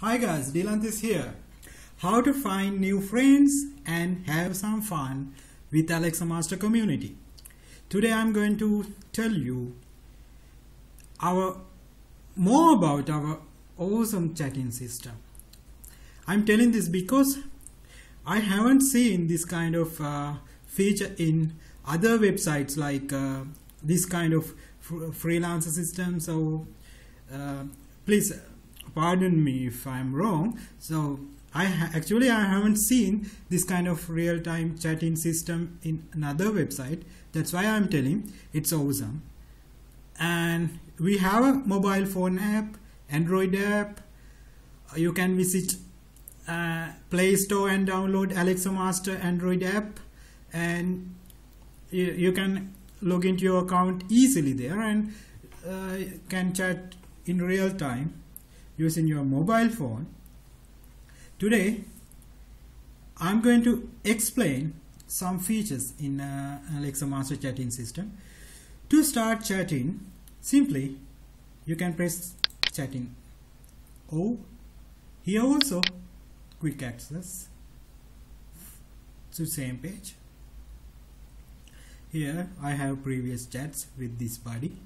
Hi guys, Dylan is here. How to find new friends and have some fun with Alexa Master community. Today I'm going to tell you our more about our awesome chatting system. I'm telling this because I haven't seen this kind of uh, feature in other websites like uh, this kind of fr- freelancer system. So uh, please pardon me if I'm wrong. So I actually I haven't seen this kind of real-time chatting system in another website. That's why I'm telling it's awesome. And we have a mobile phone app, Android app. You can visit uh, Play Store and download Alexa Master Android app, and you, you can log into your account easily there and uh, can chat in real time using your mobile phone. Today, I'm going to explain some features in uh, Alexa Master chatting system. To start chatting, simply you can press chatting. Oh, here also quick access to same page. Here I have previous chats with this body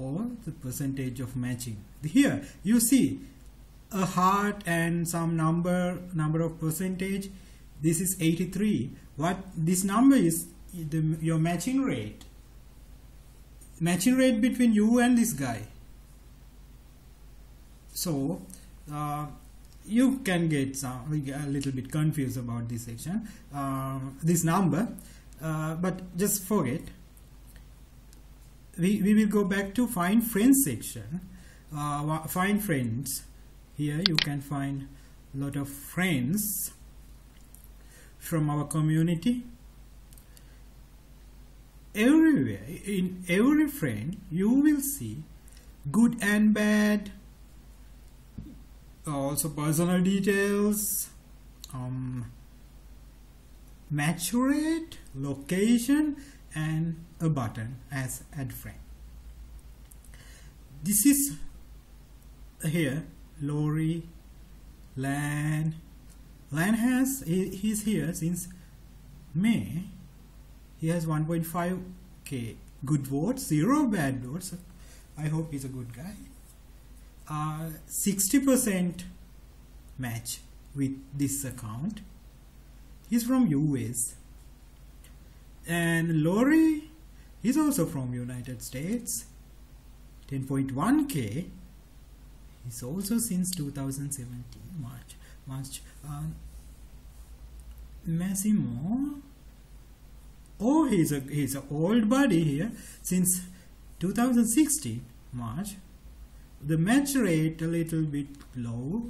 or the percentage of matching. Here you see a heart and some number number of percentage. This is 83. What this number is the, your matching rate. Matching rate between you and this guy. So uh, you can get some a little bit confused about this section, uh, this number, uh, but just forget. We, we will go back to find friends section. Uh, find friends. Here you can find a lot of friends from our community. Everywhere, in every friend, you will see good and bad, also personal details um, match rate location and a button as add friend this is here Lori Lan Lan has he, he's here since May he has 1.5k good votes zero bad votes I hope he's a good guy uh, 60% match with this account. He's from US. And Lori is also from United States. 10.1k. He's also since 2017 March. March. Uh, Massimo. Oh, he's a he's an old buddy here since 2016 March the match rate a little bit low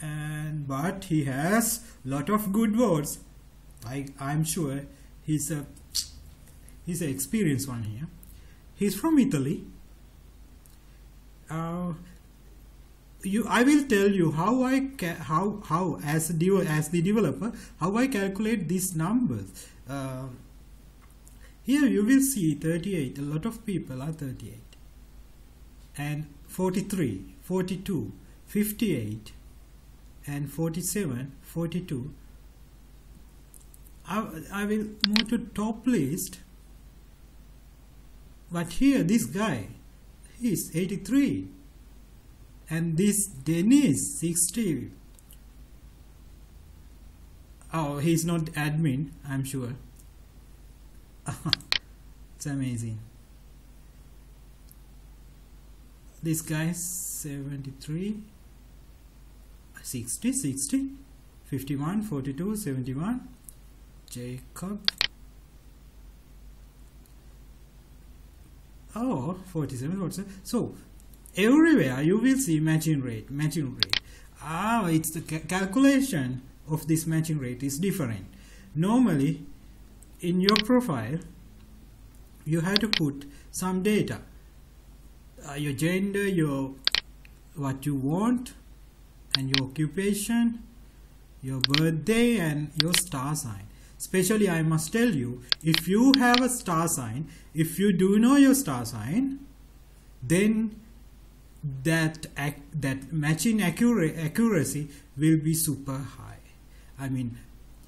and but he has lot of good words I I'm sure he's a he's an experienced one here he's from Italy uh, you I will tell you how I how how as as the developer how I calculate these numbers. Uh, here you will see 38 a lot of people are 38 and 43, 42, 58 and 47, 42. I, I will move to top list. But here this guy he's 83 and this Dennis 60 oh he's not admin I'm sure. It's amazing. This guy 73 60 60 51 42 71 Jacob oh 47 47 so everywhere you will see matching rate matching rate. Ah it's the ca calculation of this matching rate is different. Normally in your profile you have to put some data. Uh, your gender, your what you want, and your occupation, your birthday, and your star sign. Especially, I must tell you, if you have a star sign, if you do know your star sign, then that that matching accura- accuracy will be super high. I mean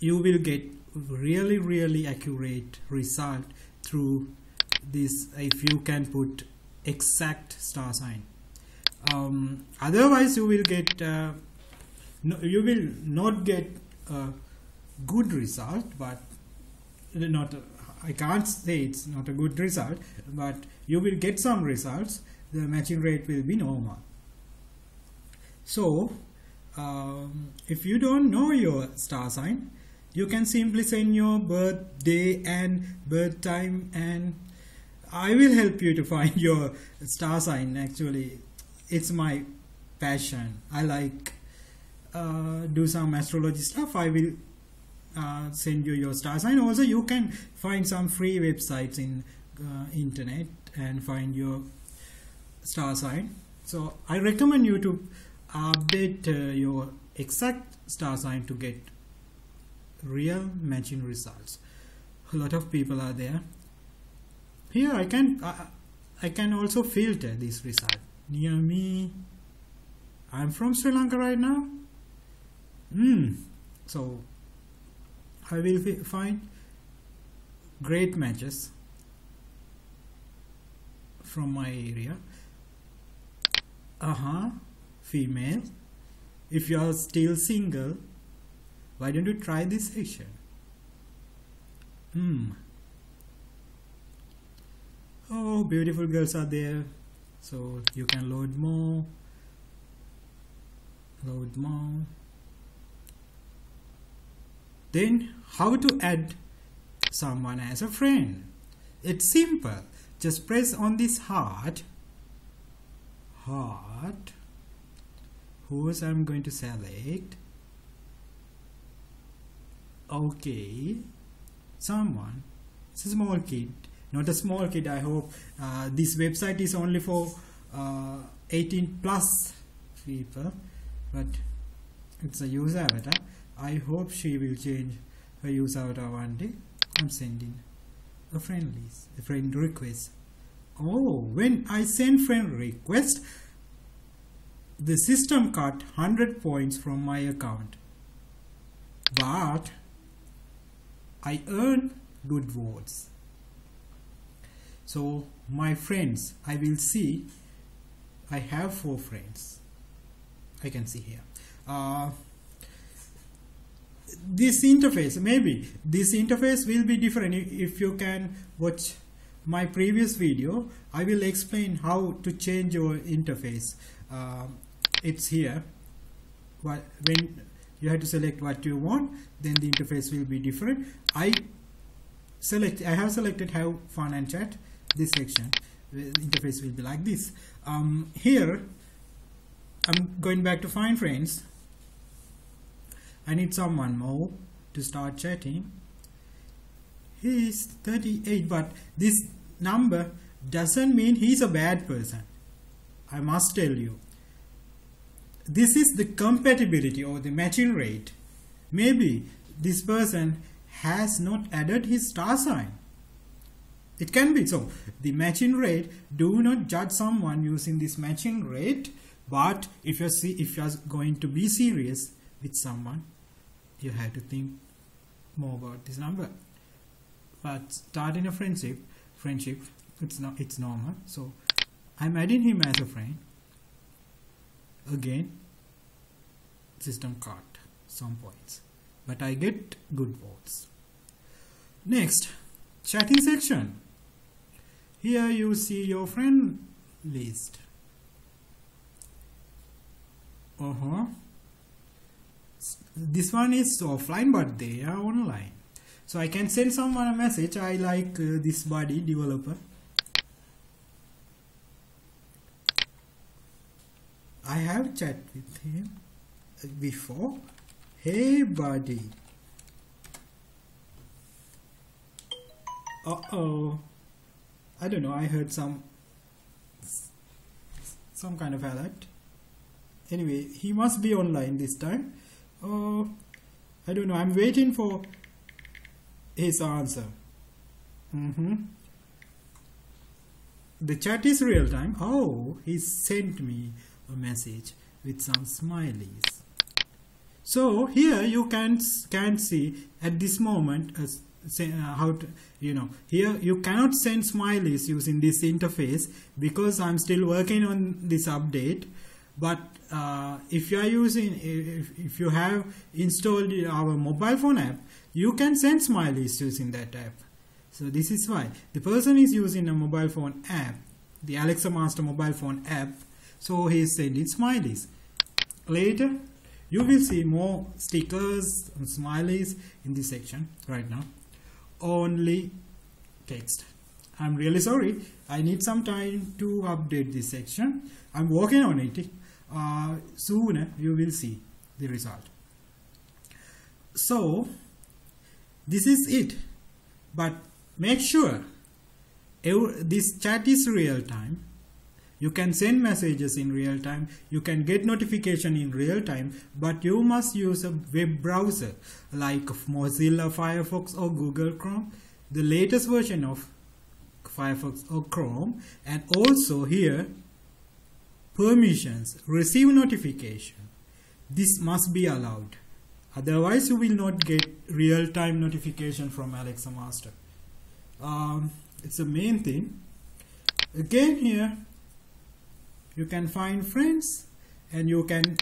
you will get really really accurate result through this if you can put exact star sign. Um, otherwise you will get uh, no, you will not get a good result but not I can't say it's not a good result but you will get some results. The matching rate will be normal. So um, if you don't know your star sign you can simply send your birthday and birth time and I will help you to find your star sign. Actually it's my passion. I like uh, do some astrology stuff. I will uh, send you your star sign also you can find some free websites in uh, internet and find your star sign. So I recommend you to update uh, your exact star sign to get real matching results. A lot of people are there. Here I can I, I can also filter this result. Near me I'm from Sri Lanka right now. Hmm. So I will find great matches from my area. Uh-huh female. If you are still single why don't you try this section hmm. Oh beautiful girls are there. So you can load more. Load more then how to add someone as a friend? It's simple. Just press on this heart. Heart. Whose I'm going to select? Okay. Someone. It's a small kid. Not a small kid I hope. Uh, this website is only for uh, 18 plus people. But it's a user avatar I hope she will change her user avatar one day I'm sending a friend list a friend request. Oh when I send friend request the system cut 100 points from my account. But I earn good votes. So my friends I will see. I have four friends. I can see here. Uh, this interface maybe this interface will be different. If you can watch my previous video I will explain how to change your interface. Uh, it's here. When you have to select what you want then the interface will be different. I select I have selected have fun and chat this section. The interface will be like this. Um, here I'm going back to find friends I need someone more to start chatting. He's 38 but this number doesn't mean he's a bad person. I must tell you this is the compatibility or the matching rate. Maybe this person has not added his star sign. It can be so. The matching rate do not judge someone using this matching rate but if you're see if you're going to be serious with someone you have to think more about this number. But starting a friendship friendship it's not it's normal. So I'm adding him as a friend. Again system cut some points but I get good votes. Next chatting section. Here you see your friend list. Uh-huh this one is offline but they are online. So I can send someone a message. I like uh, this body developer. I have chat with him before. Hey buddy. Uh-oh. I don't know. I heard some some kind of alert. Anyway he must be online this time oh I don't know. I'm waiting for his answer. Mm -hmm. the chat is real time. Oh he sent me a message with some smileys. So here you can can see at this moment uh, say, uh, how to, you know here you cannot send smileys using this interface because I'm still working on this update but uh, if you are using if, if you have installed our mobile phone app you can send smileys using that app. So this is why. The person is using a mobile phone app the Alexa Master mobile phone app so he is sending smileys. Later you will see more stickers and smileys in this section right now. Only text. I'm really sorry. I need some time to update this section. I'm working on it uh, soon you will see the result. So this is it. But make sure this chat is real time. You can send messages in real time. You can get notification in real time. But you must use a web browser like Mozilla Firefox or Google Chrome the latest version of Firefox or Chrome. And also here permissions receive notification. This must be allowed. Otherwise you will not get real-time notification from Alexa Master. Um, it's the main thing. Again here you can find friends and you can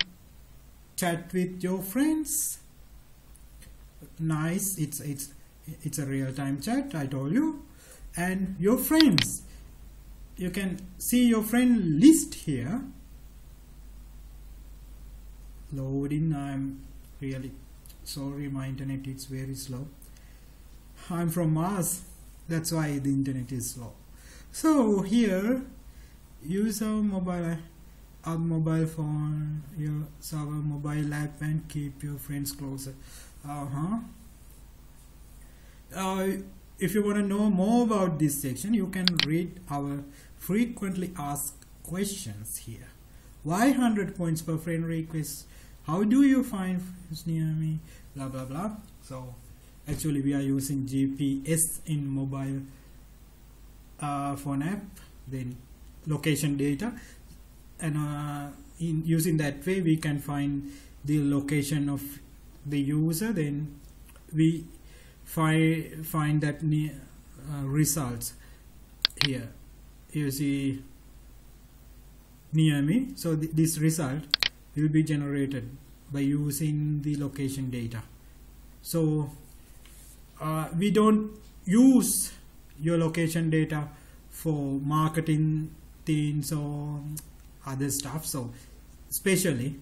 chat with your friends. Nice it's it's it's a real-time chat I told you. And your friends you can see your friend list here. Loading I'm really sorry my internet is very slow. I'm from Mars that's why the internet is slow. So here use our mobile our mobile phone your our mobile app and keep your friends closer. Uh-huh. Uh, if you want to know more about this section you can read our frequently asked questions here. Why 100 points per friend request? How do you find friends near me blah blah blah. So actually we are using GPS in mobile uh, phone app then location data. And uh, in using that way we can find the location of the user. Then we find find that uh, results here. You see near me so th this result will be generated by using the location data. So uh, we don't use your location data for marketing things or other stuff. So especially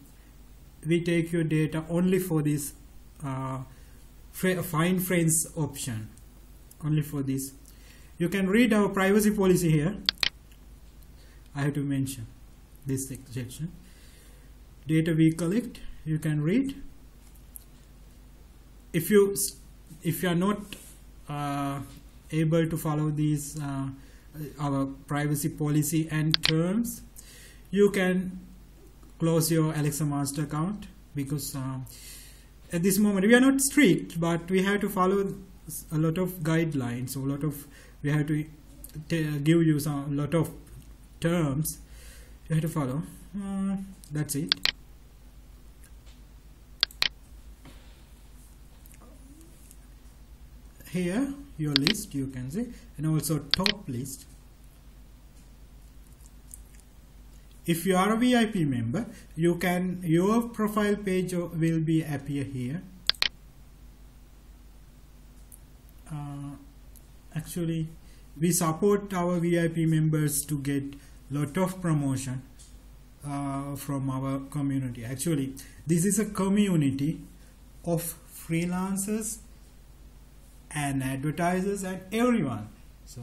we take your data only for this uh, find friends option. Only for this. You can read our privacy policy here. I have to mention this section. Data we collect you can read. If you if you are not uh, able to follow these uh, our privacy policy and terms you can close your Alexa Master account because uh, at this moment. We are not strict but we have to follow a lot of guidelines so a lot of we have to give you some a lot of terms. You have to follow. Uh, that's it. Here your list you can see and also top list if you are a VIP member you can your profile page will be appear here. Uh, actually we support our VIP members to get lot of promotion uh, from our community. Actually this is a community of freelancers and advertisers and everyone. So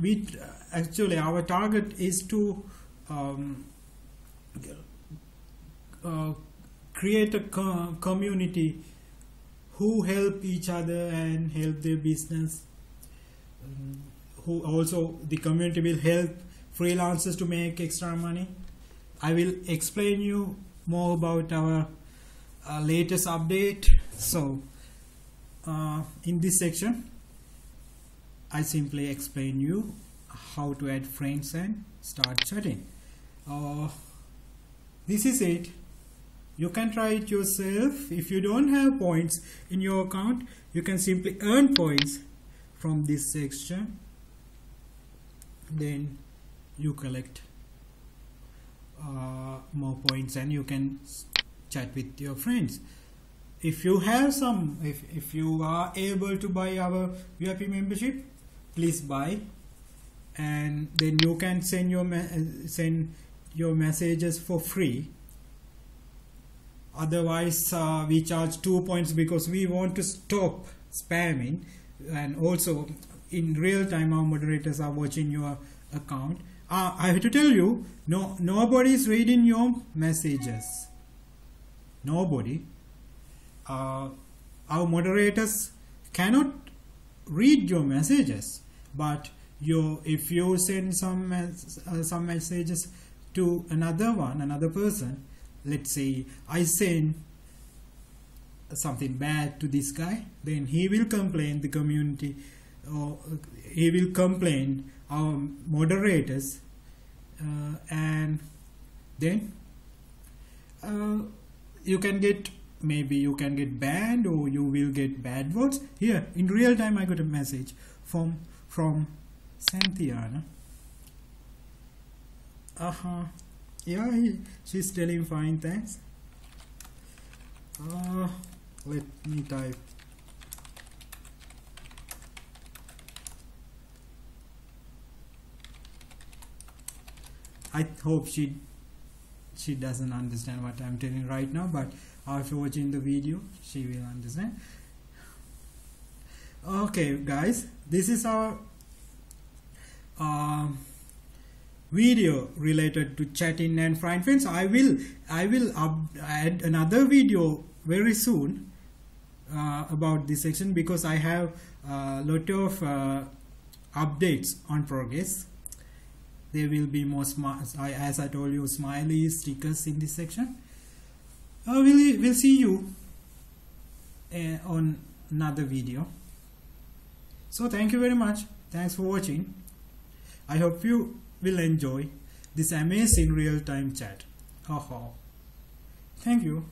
we actually our target is to um, uh, create a co community who help each other and help their business. Um, who also the community will help freelancers to make extra money. I will explain you more about our uh, latest update. So uh, in this section I simply explain you how to add friends and start chatting uh, this is it. You can try it yourself. If you don't have points in your account you can simply earn points from this section. Then you collect uh, more points and you can chat with your friends. If you have some if, if you are able to buy our VIP membership please buy. And then you can send your send your messages for free. Otherwise uh, we charge two points because we want to stop spamming. And also in real time our moderators are watching your account. Uh, I have to tell you no nobody is reading your messages. Nobody. Uh, our moderators cannot read your messages but you if you send some uh, some messages to another one another person let's say I send something bad to this guy then he will complain the community or he will complain our moderators uh, and then uh, you can get maybe you can get banned or you will get bad words. Here in real time I got a message from from Santhiana uh-huh yeah he, she's telling fine thanks uh, let me type. I hope she she doesn't understand what I'm telling right now but after watching the video she will understand okay guys this is our um, video related to chatting and find friends i will i will add another video very soon uh, about this section because i have a lot of uh, updates on progress. There will be more smart as i told you smiley stickers in this section. Uh, we'll, we'll see you uh, on another video so thank you very much thanks for watching i hope you will enjoy this amazing real-time chat. Haha. Thank you.